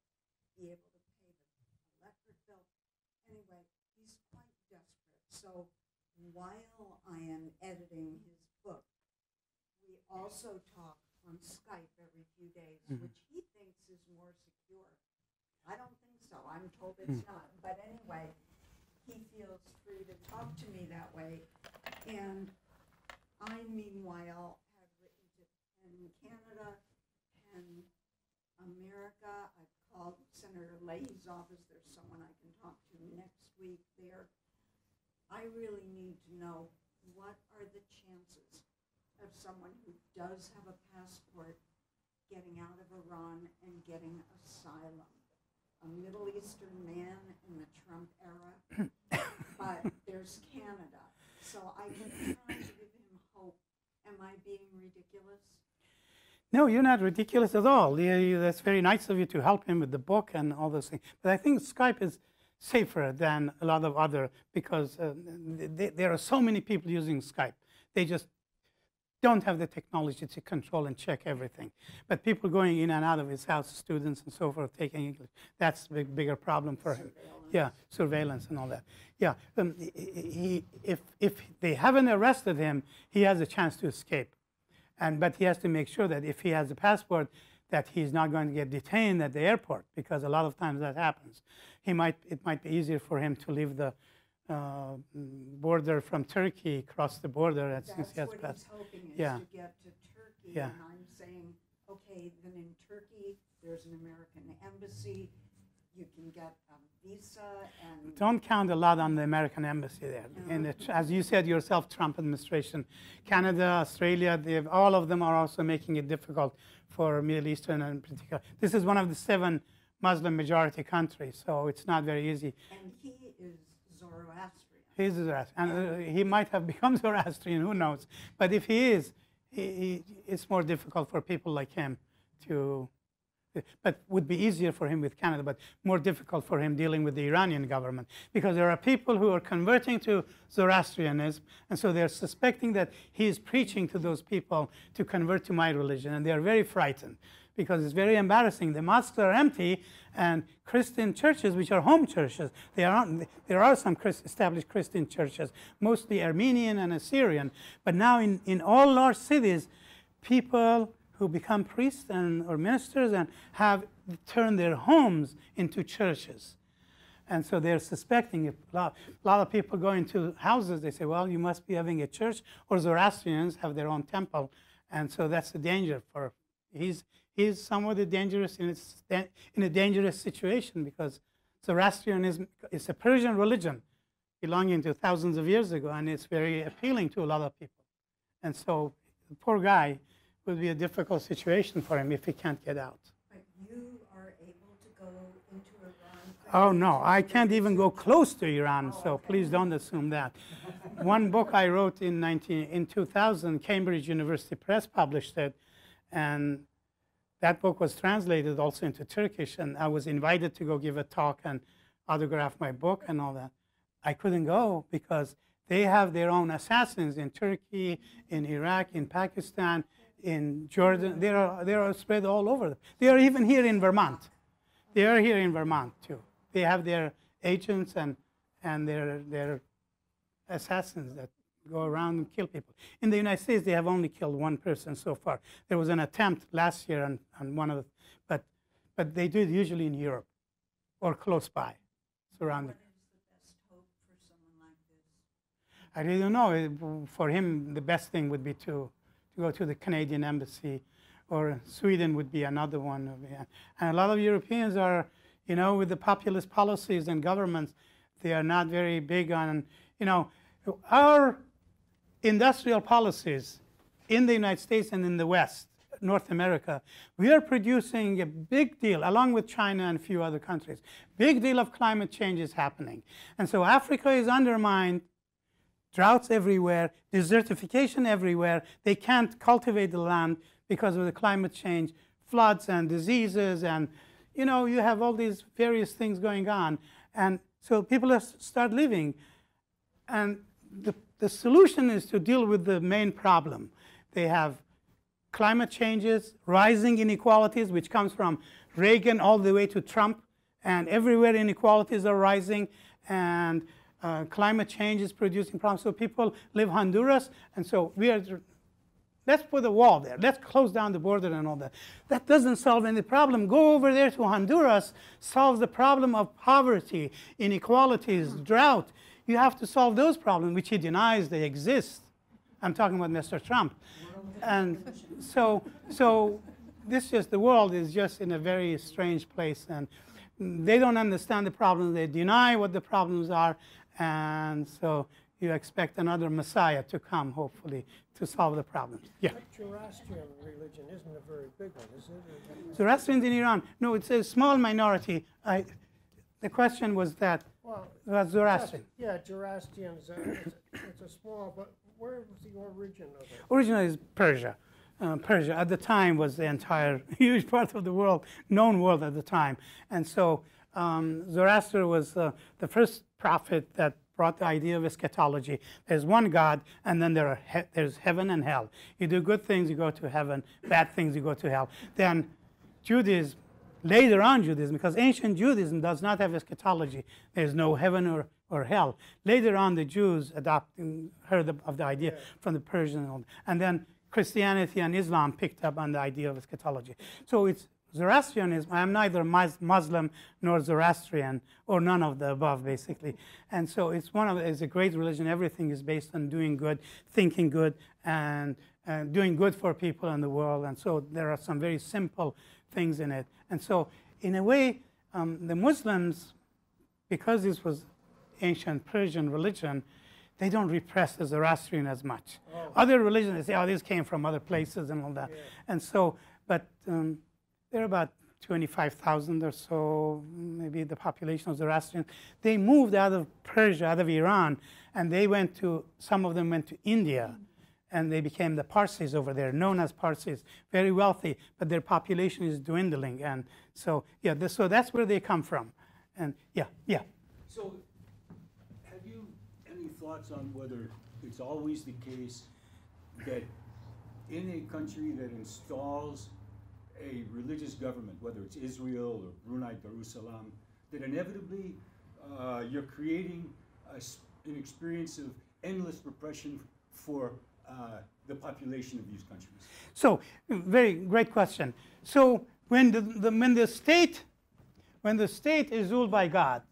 be able to pay the electric bill. Anyway, he's quite desperate. So while I am editing his book, we also talk on Skype every few days, mm-hmm. which he thinks is more secure. I don't think so. I'm told it's mm. not. But anyway, he feels free to talk to me that way. And I, meanwhile, have written to PEN Canada, PEN America. I've called Senator Leahy's office. There's someone I can talk to next week there. I really need to know what are the chances of someone who does have a passport getting out of Iran and getting asylum. A Middle Eastern man in the Trump era, but there's Canada. So I can try to give him hope. Am I being ridiculous? No, you're not ridiculous at all. That's very nice of you to help him with the book and all those things. But I think Skype is safer than a lot of other because uh, th- th- there are so many people using Skype. They just don't have the technology to control and check everything. But people going in and out of his house, students and so forth, taking English, that's a big, bigger problem for him. Yeah, surveillance and all that. Yeah, um, he, if, if they haven't arrested him, he has a chance to escape. And, but he has to make sure that if he has a passport, that he's not going to get detained at the airport because a lot of times that happens. He might, it might be easier for him to leave the uh, border from Turkey, cross the border, and since he has what he's pass. hoping is Yeah. to get to Turkey. Yeah. And I'm saying, okay, then in Turkey, there's an American embassy. You can get a visa and. Don't count a lot on the American embassy there. And it, as you said yourself, Trump administration, Canada, Australia, they've, all of them are also making it difficult for Middle Eastern and particular. This is one of the seven Muslim majority countries, so it's not very easy. And he is Zoroastrian. He's Zoroastrian, and uh, he might have become Zoroastrian, who knows? But if he is, he, he, it's more difficult for people like him to, but would be easier for him with Canada, but more difficult for him dealing with the Iranian government because there are people who are converting to Zoroastrianism, and so they're suspecting that he is preaching to those people to convert to my religion, and they are very frightened because it's very embarrassing. The mosques are empty, and Christian churches, which are home churches, there are, there are some Christ, established Christian churches, mostly Armenian and Assyrian. But now in, in all large cities, people who become priests and, or ministers and have turned their homes into churches. And so they're suspecting a lot, a lot of people go into houses, they say, well, you must be having a church, or Zoroastrians have their own temple And so that's the danger for, he's, he's somewhat dangerous in, its, in a dangerous situation because Zoroastrianism is a Persian religion belonging to thousands of years ago, and it's very appealing to a lot of people. And so the poor guy would be a difficult situation for him if he can't get out. But you are able to go into Iran? Oh, no, I can't even go close to Iran, oh, so please don't assume that. One book I wrote in, 19, in 2000, Cambridge University Press published it, and that book was translated also into Turkish, and I was invited to go give a talk and autograph my book and all that. I couldn't go because they have their own assassins in Turkey, in Iraq, in Pakistan, in Jordan. They are, they are spread all over. They are even here in Vermont. They are here in Vermont too. They have their agents and, and their, their assassins that go around and kill people. In the United States, they have only killed one person so far. There was an attempt last year on, on one of the, but, but they do it usually in Europe or close by, surrounding. What is the best hope for someone like? I really don't know. For him, the best thing would be to, go to the Canadian embassy, or Sweden would be another one. And a lot of Europeans are, you know, with the populist policies and governments, they are not very big on, you know, our industrial policies in the United States and in the West, North America, we are producing a big deal, along with China and a few other countries, big deal of climate change is happening. And so Africa is undermined droughts everywhere, desertification everywhere. They can't cultivate the land because of the climate change, floods and diseases, and you know you have all these various things going on, and so people start living. And the, the solution is to deal with the main problem. They have climate changes, rising inequalities, which comes from Reagan all the way to Trump, and everywhere inequalities are rising, and uh, climate change is producing problems. So people live Honduras, and so we are. Let's put a wall there. Let's close down the border and all that. That doesn't solve any problem. Go over there to Honduras, solve the problem of poverty, inequalities, drought. You have to solve those problems, which he denies they exist. I'm talking about Mr. Trump. And so, so this just, the world is just in a very strange place. And they don't understand the problems. They deny what the problems are. And so you expect another Messiah to come, hopefully, to solve the problems. Yeah. That Zoroastrian religion isn't a very big one, is it? Or- Zoroastrians in Iran. No, it's a small minority. I, the question was that Well, was Zoroastrian. yeah, Zoroastrians, uh, it's, it's a small, but where was the origin of it? Originally is Persia. Uh, Persia at the time was the entire huge part of the world, known world at the time. And so um, Zoroaster was uh, the first prophet that brought the idea of eschatology. There's one God, and then there are he- there's heaven and hell. You do good things, you go to heaven. Bad things, you go to hell. Then Judaism, later on Judaism, because ancient Judaism does not have eschatology. There's no heaven or, or hell. Later on, the Jews adopted, heard of, of the idea from the Persian, and then Christianity and Islam picked up on the idea of eschatology. So it's Zoroastrianism. I'm neither Muslim nor Zoroastrian, or none of the above, basically. And so it's one of it's a great religion. Everything is based on doing good, thinking good, and doing good for people in the world. And so there are some very simple things in it. And so, in a way, um, the Muslims, because this was ancient Persian religion, they don't repress the Zoroastrian as much. Other religions, they say, oh, this came from other places and all that. And so, but um, there are about 25,000 or so, maybe the population of Zoroastrian. They moved out of Persia, out of Iran, and they went to, some of them went to India, and they became the Parsis over there, known as Parsis, very wealthy, but their population is dwindling. And so, yeah, this, so that's where they come from. And yeah, yeah. So, have you any thoughts on whether it's always the case that in a country that installs a religious government, whether it's Israel or Brunei Darussalam, that inevitably uh, you're creating a an experience of endless repression for uh, the population of these countries? So, very great question. So, when the, the, when the state, when the state is ruled by God,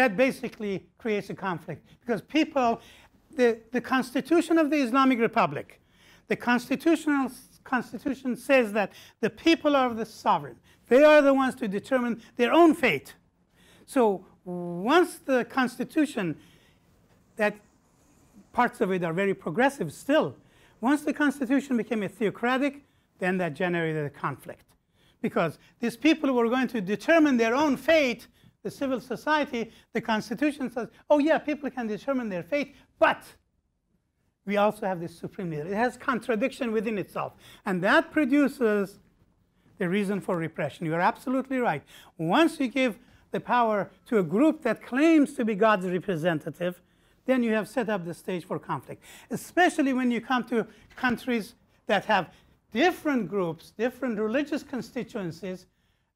that basically creates a conflict because people, the, the Constitution of the Islamic Republic, the constitutional constitution says that the people are the sovereign. They are the ones to determine their own fate. So once the constitution, that parts of it are very progressive still, once the constitution became a theocratic, then that generated a conflict. Because these people were going to determine their own fate, the civil society, the constitution says, oh yeah, people can determine their fate, but we also have this supreme leader. It has contradiction within itself. And that produces the reason for repression. You're absolutely right. Once you give the power to a group that claims to be God's representative, then you have set up the stage for conflict. Especially when you come to countries that have different groups, different religious constituencies.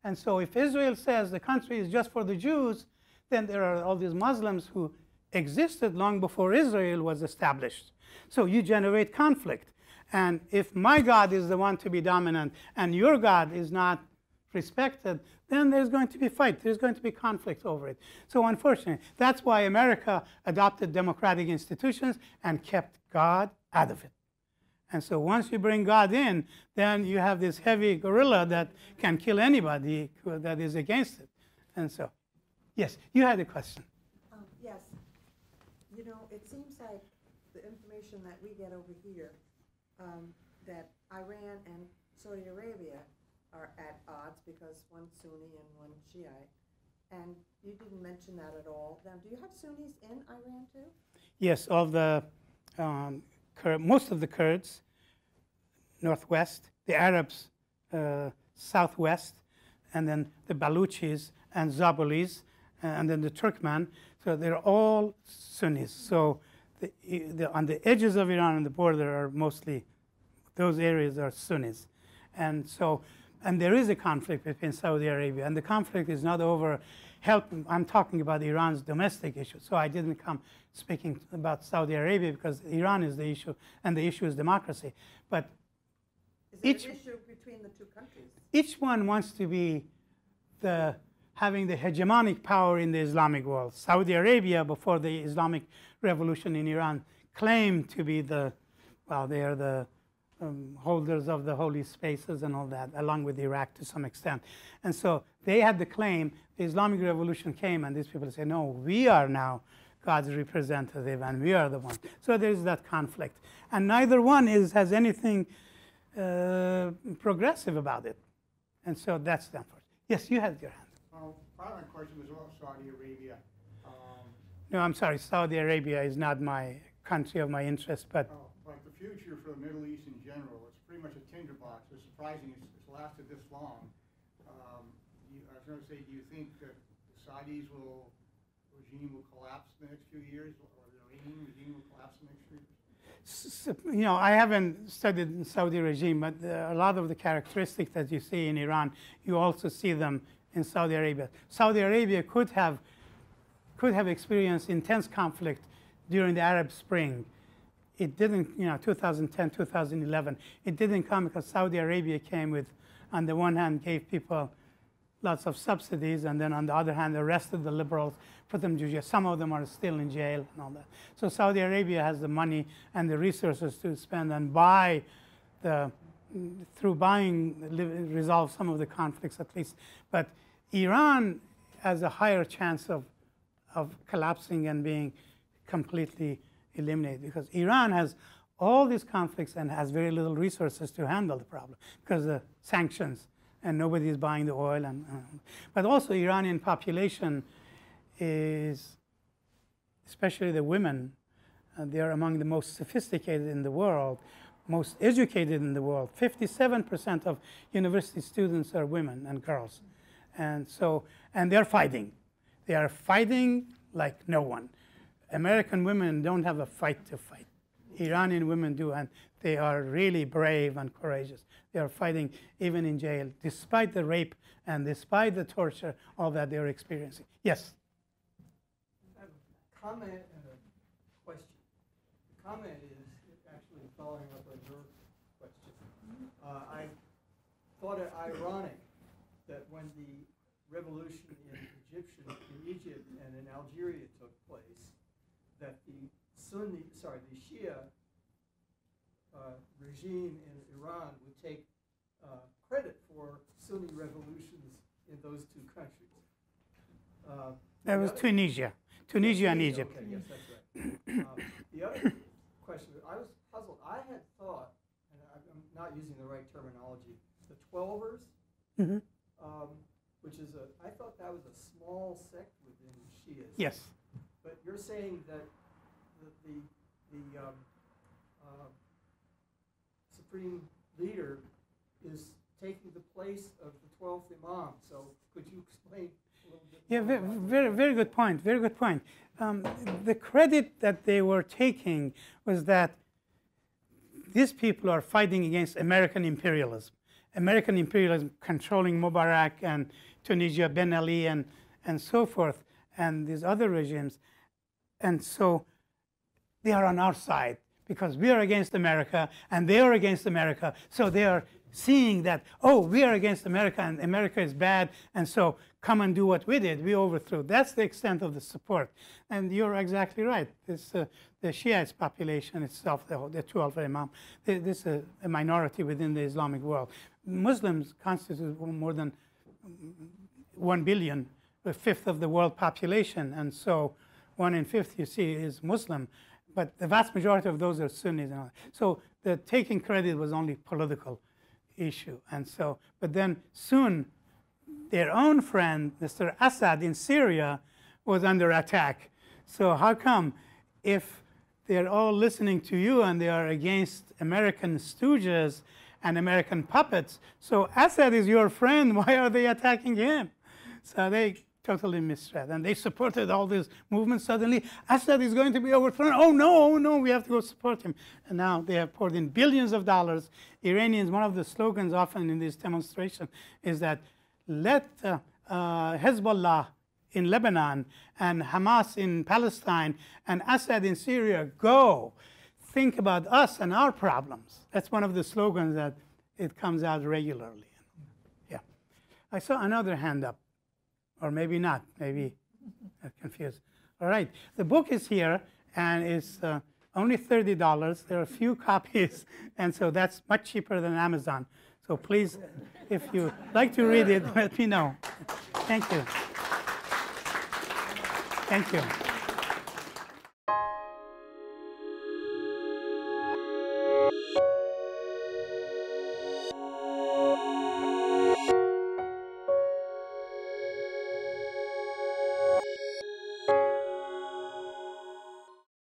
And so if Israel says the country is just for the Jews, then there are all these Muslims who existed long before Israel was established. So you generate conflict. And if my God is the one to be dominant and your God is not respected, then there's going to be fight. There's going to be conflict over it. So unfortunately, that's why America adopted democratic institutions and kept God out of it. And so once you bring God in, then you have this heavy gorilla that can kill anybody that is against it. And so, yes, you had a question. Um, Yes. You know, it seems like the information that we get over here, um, that Iran and Saudi Arabia are at odds because one Sunni and one Shiite. And you didn't mention that at all. Now, do you have Sunnis in Iran too? Yes, of the um, Kur- most of the Kurds, northwest, the Arabs, uh, southwest, and then the Baluchis and Zabulis, uh, and then the Turkmen. So they're all Sunnis. So the, the, on the edges of Iran and the border are mostly those areas are Sunnis, and so and there is a conflict between Saudi Arabia, and the conflict is not over help. I'm talking about Iran's domestic issue, so I didn't come speaking about Saudi Arabia because Iran is the issue, and the issue is democracy. But Is it Each- an issue between the two countries? each one wants to be the having the hegemonic power in the Islamic world. Saudi Arabia, before the Islamic revolution in Iran, claimed to be the well, they are the um, holders of the holy spaces and all that, along with Iraq to some extent. And so they had the claim. The Islamic revolution came, and these people say, "No, we are now God's representative, and we are the one." So there is that conflict, and neither one is has anything uh, progressive about it. And so that's the unfortunate. Yes, you had your hand. Well, part of my question was about Saudi Arabia. Um, No, I'm sorry. Saudi Arabia is not my country of my interest, but oh, Like the future for the Middle East in general, it's pretty much a tinderbox. It's surprising it's, it's lasted this long. Was gonna say, do you think that the Saudis will, regime will collapse in the next few years? Or the Iranian regime will collapse in the next few years? s- s- you know, I haven't studied the Saudi regime, but uh, a lot of the characteristics that you see in Iran, you also see them in Saudi Arabia. Saudi Arabia could have could have experienced intense conflict during the Arab Spring. It didn't, you know, 2010, 2011. It didn't come because Saudi Arabia came with, on the one hand, gave people lots of subsidies, and then on the other hand, arrested the liberals, put them to jail. Some of them are still in jail and all that. So Saudi Arabia has the money and the resources to spend and buy the, through buying, resolve some of the conflicts at least. But Iran has a higher chance of, of collapsing and being completely eliminated because Iran has all these conflicts and has very little resources to handle the problem because the sanctions and nobody is buying the oil. And, uh, but also Iranian population is, especially the women, uh, they are among the most sophisticated in the world, most educated in the world. 57% of university students are women and girls. And so, and they're fighting. They are fighting like no one. American women don't have a fight to fight. Iranian women do, and they are really brave and courageous. They are fighting even in jail, despite the rape and despite the torture, all that they're experiencing. Yes. Comment and a question. The comment is actually following up on your question. Uh, I thought it ironic that when the revolution in Egyptian, in Egypt and in Algeria took place, that the Sunni, sorry, the Shia uh, regime in Iran would take uh, credit for Sunni revolutions in those two countries. Uh, That was other- Tunisia, Tunisia and Egypt. Okay, yes, that's right. Um, The other question, I was puzzled, I had thought, and I'm not using the right terminology, the Twelvers, Mhm. um, which is a, I thought that was a small sect within Shias. Yes. But you're saying that the, the, um, uh, supreme leader is taking the place of the twelfth imam, so could you explain a little bit? Yeah, more very, very, very good point. Very good point. Um, the credit that they were taking was that these people are fighting against American imperialism. American imperialism controlling Mubarak and Tunisia, Ben Ali, and, and so forth, and these other regimes. And so they are on our side because we are against America and they are against America. So they are seeing that, oh, we are against America and America is bad, and so come and do what we did. We overthrew. That's the extent of the support. And you're exactly right. This, uh, the Shiites population itself, the, the 12 Imam, th- this is a, a minority within the Islamic world. Muslims constitute more than 1 billion, a fifth of the world population, and so one in fifth you see is Muslim, but the vast majority of those are Sunnis. And. So the taking credit was only political issue, and so but then soon their own friend, Mr. Assad in Syria, was under attack. So how come if they're all listening to you and they are against American stooges and American puppets, so Assad is your friend, why are they attacking him? So they totally misread. And they supported all these movements. Suddenly, Assad is going to be overthrown. Oh, no, oh, no, we have to go support him. And now they have poured in billions of dollars. Iranians, one of the slogans often in this demonstration is that let uh, uh, Hezbollah in Lebanon and Hamas in Palestine and Assad in Syria go. Think about us and our problems. That's one of the slogans that it comes out regularly. Yeah. I saw another hand up or maybe not. Maybe I'm confused. All right, the book is here and it's uh, only thirty dollars. There are a few copies, and so that's much cheaper than Amazon. So please, if you like to read it, let me know. Thank you. Thank you.